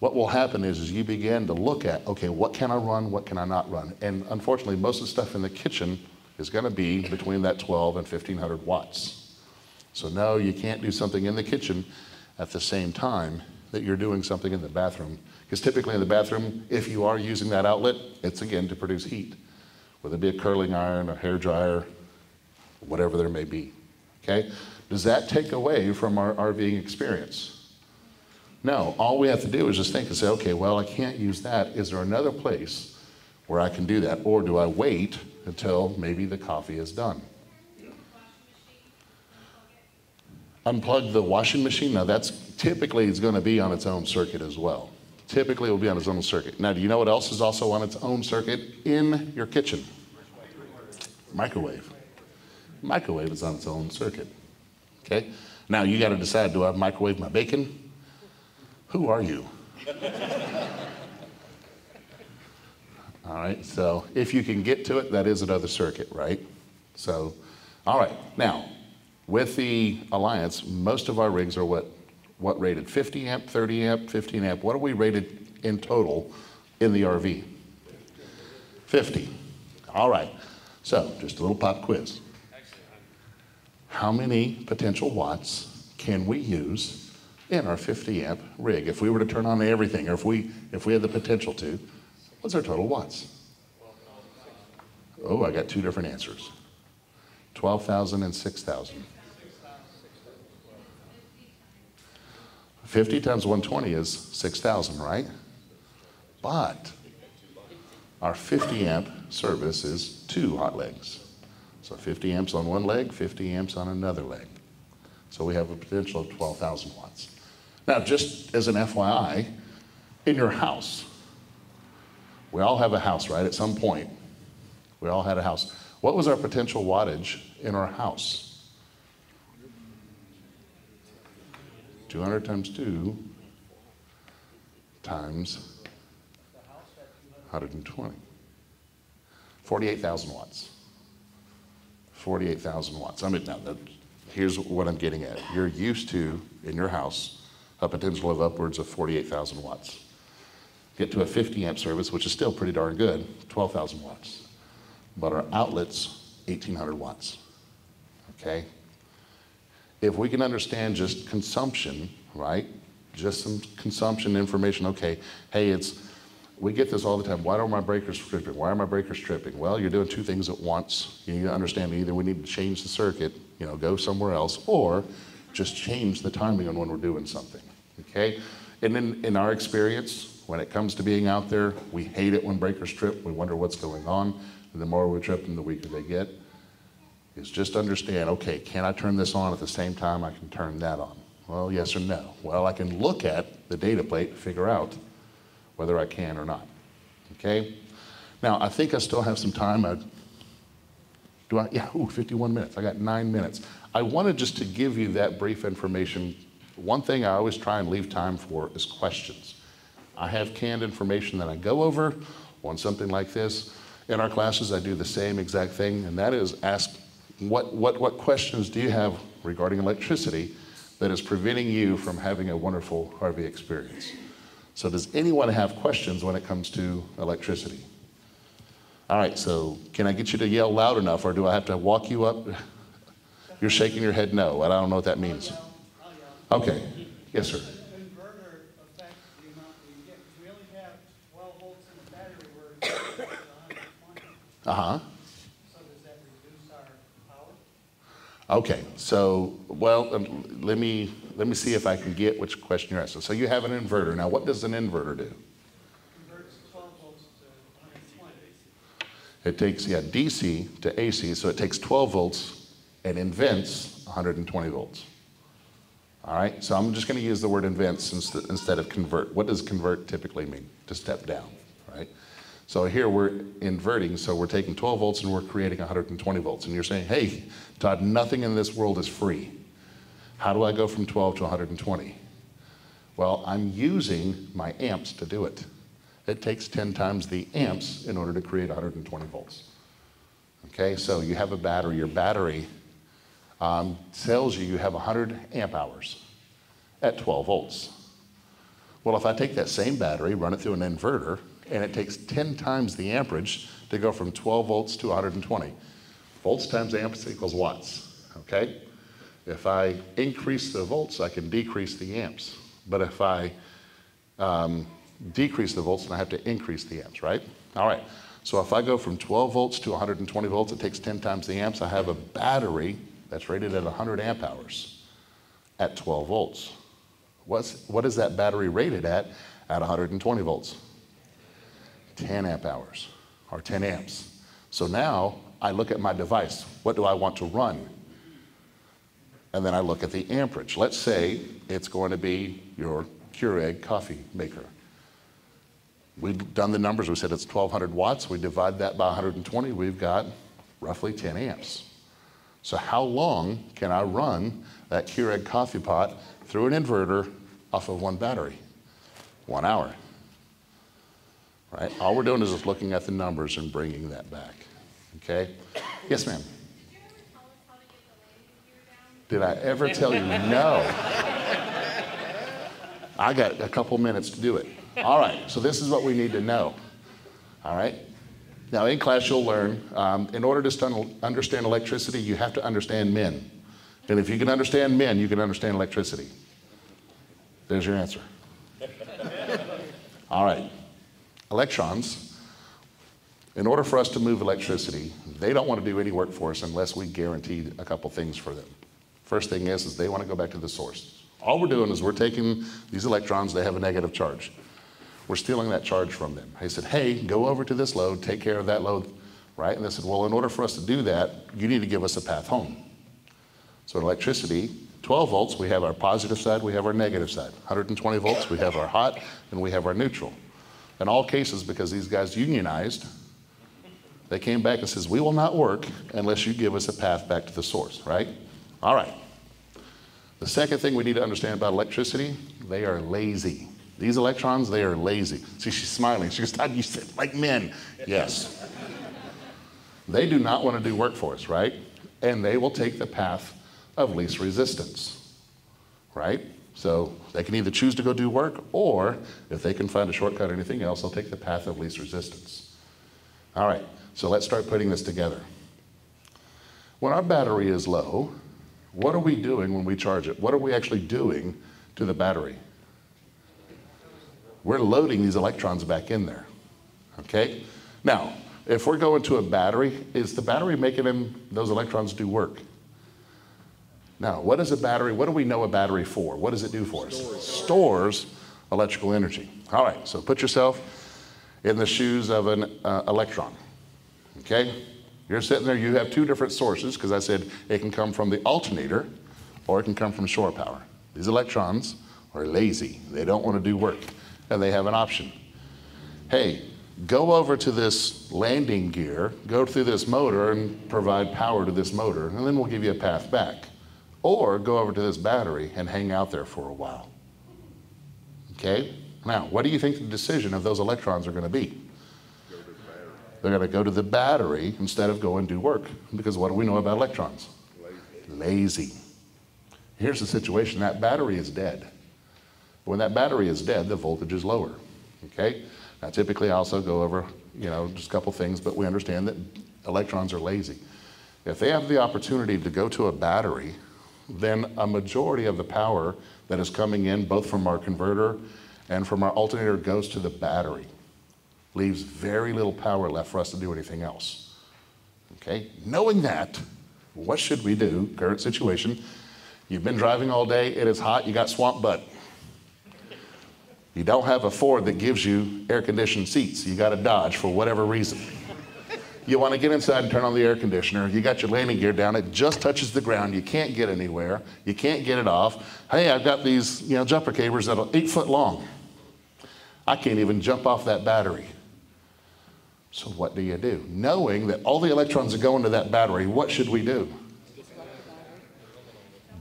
what will happen is, is you begin to look at, okay, what can I run, what can I not run? And unfortunately, most of the stuff in the kitchen is going to be between that 12 and 1500 watts. So no, you can't do something in the kitchen at the same time that you're doing something in the bathroom. Because typically in the bathroom, if you are using that outlet, it's again to produce heat, whether it be a curling iron, a hair dryer, whatever there may be. Okay? Does that take away from our RVing experience? No. All we have to do is just think and say, okay, well, I can't use that. Is there another place where I can do that? Or do I wait until maybe the coffee is done? Unplug the washing machine. Now, that's typically is going to be on its own circuit as well. Typically, it will be on its own circuit. Now, do you know what else is also on its own circuit in your kitchen? Microwave. Microwave is on its own circuit. Okay? Now, you got to decide do I microwave my bacon? Who are you? <laughs> all right, so if you can get to it, that is another circuit, right? So, all right, now, with the Alliance, most of our rigs are what, what rated? 50 amp, 30 amp, 15 amp. What are we rated in total in the RV? 50. All right, so just a little pop quiz. How many potential watts can we use in our 50 amp rig? If we were to turn on everything, or if we, if we had the potential to, what's our total watts? Oh, I got two different answers 12,000 and 6,000. 50 times 120 is 6,000, right? But our 50 amp service is two hot legs. So 50 amps on one leg, 50 amps on another leg. So we have a potential of 12,000 watts. Now, just as an FYI, in your house, we all have a house, right? At some point, we all had a house. What was our potential wattage in our house? 200 times 2 times 120. 48,000 watts. 48,000 watts. I mean, now, that, here's what I'm getting at. You're used to, in your house, a potential of upwards of 48,000 watts. Get to a 50 amp service, which is still pretty darn good, 12,000 watts. But our outlet's 1,800 watts. Okay? If we can understand just consumption, right? Just some consumption information. Okay, hey, it's we get this all the time. Why are my breakers tripping? Why are my breakers tripping? Well, you're doing two things at once. You need to understand either we need to change the circuit, you know, go somewhere else, or just change the timing on when we're doing something. Okay? And then in our experience, when it comes to being out there, we hate it when breakers trip. We wonder what's going on. And the more we trip them, the weaker they get. Is just understand, okay, can I turn this on at the same time I can turn that on? Well, yes or no. Well, I can look at the data plate figure out whether I can or not. Okay? Now, I think I still have some time. I, do I? Yeah, ooh, 51 minutes. I got nine minutes. I wanted just to give you that brief information. One thing I always try and leave time for is questions. I have canned information that I go over on something like this. In our classes, I do the same exact thing, and that is ask what, what, what questions do you have regarding electricity that is preventing you from having a wonderful RV experience? So, does anyone have questions when it comes to electricity? All right, so can I get you to yell loud enough, or do I have to walk you up? <laughs> You're shaking your head no. and I don't know what that means. Okay. Yes, sir. Inverter affects <coughs> Okay, so, well, um, let me, let me see if I can get which question you're asking. So you have an inverter. Now, what does an inverter do? Converts twelve volts to hundred and twenty. It takes, yeah, DC to AC, so it takes 12 volts and invents 120 volts. All right, so I'm just going to use the word invents inst- instead of convert. What does convert typically mean? To step down, right? So here we're inverting, so we're taking 12 volts and we're creating 120 volts. And you're saying, hey, Todd, nothing in this world is free. How do I go from 12 to 120? Well, I'm using my amps to do it. It takes 10 times the amps in order to create 120 volts. Okay, so you have a battery. Your battery um, tells you you have 100 amp hours at 12 volts. Well, if I take that same battery, run it through an inverter, and it takes 10 times the amperage to go from 12 volts to 120. Volts times amps equals watts, okay? If I increase the volts, I can decrease the amps. But if I um, decrease the volts, then I have to increase the amps, right? All right, so if I go from 12 volts to 120 volts, it takes 10 times the amps. I have a battery that's rated at 100 amp hours at 12 volts. What's, what is that battery rated at at 120 volts? 10 amp hours or 10 amps. So now I look at my device. What do I want to run? And then I look at the amperage. Let's say it's going to be your Keurig coffee maker. We've done the numbers. We said it's 1200 watts. We divide that by 120. We've got roughly 10 amps. So, how long can I run that Keurig coffee pot through an inverter off of one battery? One hour. Right? All we're doing is just looking at the numbers and bringing that back. Okay? Yes, ma'am. Did I ever tell you no? I got a couple minutes to do it. All right, so this is what we need to know. All right? Now, in class, you'll learn um, in order to understand electricity, you have to understand men. And if you can understand men, you can understand electricity. There's your answer. All right. Electrons, in order for us to move electricity, they don't want to do any work for us unless we guarantee a couple things for them. First thing is, is they want to go back to the source. All we're doing is we're taking these electrons, they have a negative charge. We're stealing that charge from them. They said, hey, go over to this load, take care of that load, right? And they said, well, in order for us to do that, you need to give us a path home. So in electricity, 12 volts, we have our positive side, we have our negative side. 120 volts, we have our hot, and we have our neutral. In all cases, because these guys unionized, they came back and says, we will not work unless you give us a path back to the source, right? All right. The second thing we need to understand about electricity, they are lazy. These electrons, they are lazy. See, she's smiling. She goes, you said like men. Yes. they do not want to do work for us, right? And they will take the path of least resistance, right? So they can either choose to go do work, or if they can find a shortcut or anything else, they'll take the path of least resistance. All right, so let's start putting this together. When our battery is low, what are we doing when we charge it? What are we actually doing to the battery? We're loading these electrons back in there. Okay? Now, if we're going to a battery, is the battery making them, those electrons do work? Now, what is a battery? What do we know a battery for? What does it do for us? Stores, Stores electrical energy. All right, so put yourself in the shoes of an uh, electron. Okay? You're sitting there, you have two different sources, because I said it can come from the alternator or it can come from shore power. These electrons are lazy, they don't want to do work, and they have an option. Hey, go over to this landing gear, go through this motor, and provide power to this motor, and then we'll give you a path back. Or go over to this battery and hang out there for a while. Okay? Now, what do you think the decision of those electrons are going to be? They're going to go to the battery instead of go and do work. Because what do we know about electrons? Lazy. Here's the situation that battery is dead. When that battery is dead, the voltage is lower. Okay? Now, typically, I also go over, you know, just a couple things, but we understand that electrons are lazy. If they have the opportunity to go to a battery, then a majority of the power that is coming in, both from our converter and from our alternator, goes to the battery leaves very little power left for us to do anything else. Okay? Knowing that, what should we do? Current situation. You've been driving all day, it is hot, you got swamp butt. You don't have a Ford that gives you air conditioned seats. You got a Dodge for whatever reason. You want to get inside and turn on the air conditioner. You got your landing gear down. It just touches the ground. You can't get anywhere. You can't get it off. Hey, I've got these you know, jumper cables that are eight foot long. I can't even jump off that battery. So, what do you do? Knowing that all the electrons are going to that battery, what should we do?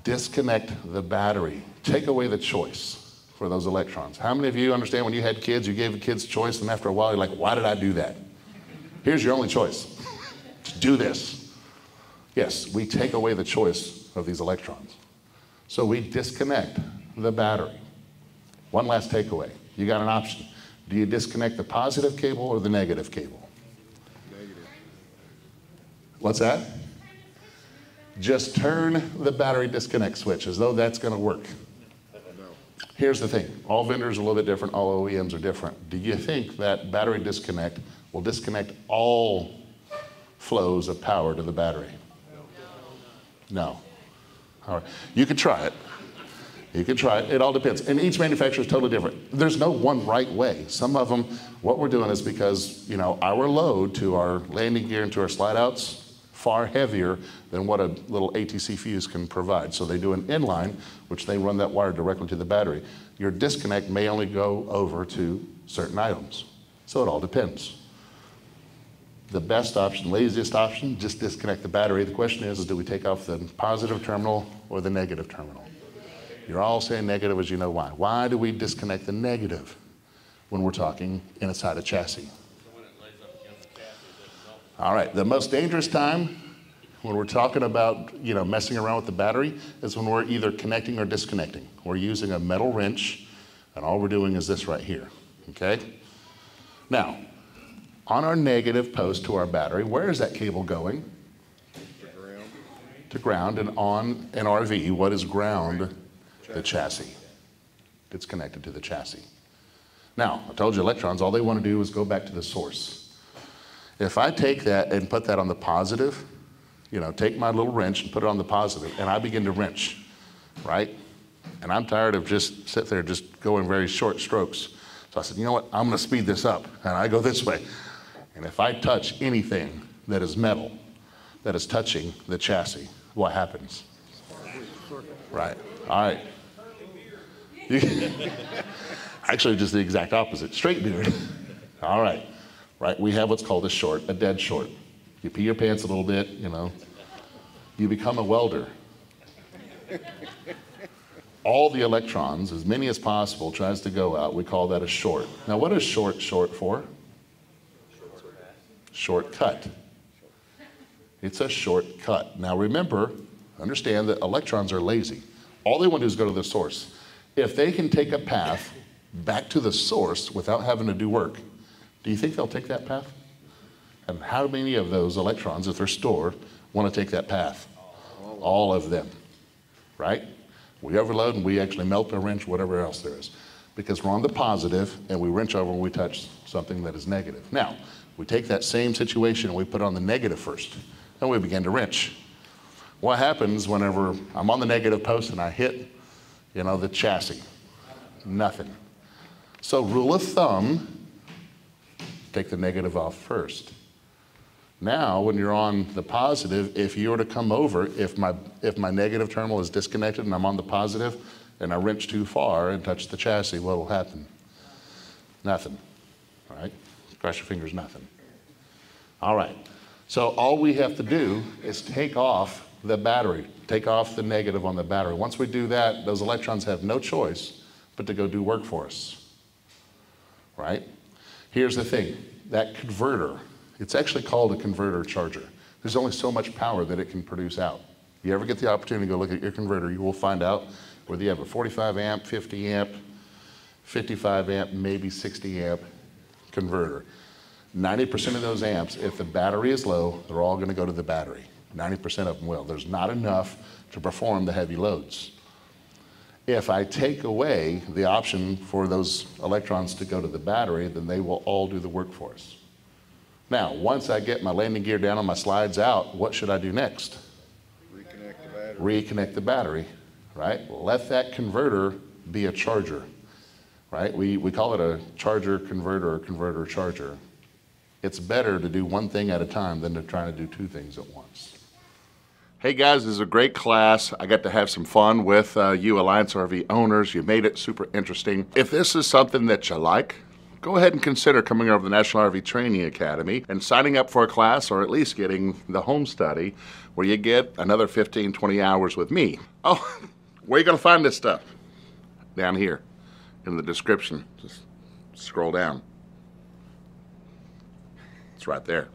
disconnect the battery, take away the choice for those electrons. How many of you understand when you had kids, you gave the kids choice, and after a while, you're like, why did I do that? Here's your only choice do this. Yes, we take away the choice of these electrons. So we disconnect the battery. One last takeaway you got an option. Do you disconnect the positive cable or the negative cable? Negative. What's that? Just turn the battery disconnect switch as though that's going to work. Here's the thing all vendors are a little bit different, all OEMs are different. Do you think that battery disconnect will disconnect all flows of power to the battery? No. All right. You could try it. You can try it. It all depends. And each manufacturer is totally different. There's no one right way. Some of them, what we're doing is because, you know, our load to our landing gear and to our slide outs far heavier than what a little ATC fuse can provide. So they do an inline, which they run that wire directly to the battery. Your disconnect may only go over to certain items. So it all depends. The best option, laziest option, just disconnect the battery. The question is, is do we take off the positive terminal or the negative terminal? You're all saying negative as you know why. Why do we disconnect the negative when we're talking inside a chassis? All right, the most dangerous time when we're talking about, you know, messing around with the battery is when we're either connecting or disconnecting. We're using a metal wrench, and all we're doing is this right here, okay? Now, on our negative post to our battery, where is that cable going? The ground. To ground, and on an RV, what is ground? The chassis. It's connected to the chassis. Now, I told you electrons, all they want to do is go back to the source. If I take that and put that on the positive, you know, take my little wrench and put it on the positive, and I begin to wrench, right? And I'm tired of just sit there just going very short strokes. So I said, you know what? I'm going to speed this up, and I go this way. And if I touch anything that is metal, that is touching the chassis, what happens? Right. All right. <laughs> Actually, just the exact opposite. Straight beard. All right. Right. We have what's called a short, a dead short. You pee your pants a little bit, you know. You become a welder. All the electrons, as many as possible, tries to go out. We call that a short. Now, what is short short for? Shortcut. It's a shortcut. Now, remember, understand that electrons are lazy. All they want to do is go to the source. If they can take a path back to the source without having to do work, do you think they'll take that path? And how many of those electrons, if they're stored, want to take that path? All of them, right? We overload and we actually melt or wrench whatever else there is because we're on the positive and we wrench over when we touch something that is negative. Now, we take that same situation and we put on the negative first and we begin to wrench. What happens whenever I'm on the negative post and I hit, you know, the chassis? Nothing. So, rule of thumb, take the negative off first. Now, when you're on the positive, if you were to come over, if my, if my negative terminal is disconnected and I'm on the positive and I wrench too far and touch the chassis, what will happen? Nothing. All right? Cross your fingers, nothing. All right. So all we have to do is take off the battery, take off the negative on the battery. Once we do that, those electrons have no choice but to go do work for us. Right? Here's the thing that converter, it's actually called a converter charger. There's only so much power that it can produce out. You ever get the opportunity to go look at your converter, you will find out whether you have a 45 amp, 50 amp, 55 amp, maybe 60 amp converter. 90% of those amps, if the battery is low, they're all going to go to the battery. 90% of them will. There's not enough to perform the heavy loads. If I take away the option for those electrons to go to the battery, then they will all do the work for us. Now, once I get my landing gear down on my slides out, what should I do next? Reconnect the battery. reconnect the battery, right? Let that converter be a charger, right? We, we call it a charger converter or converter charger. It's better to do one thing at a time than to try to do two things at once. Hey guys, this is a great class. I got to have some fun with uh, you Alliance RV owners. You made it super interesting. If this is something that you like, go ahead and consider coming over to the National RV Training Academy and signing up for a class or at least getting the home study where you get another 15, 20 hours with me. Oh, <laughs> where you to find this stuff? Down here in the description. Just scroll down. It's right there.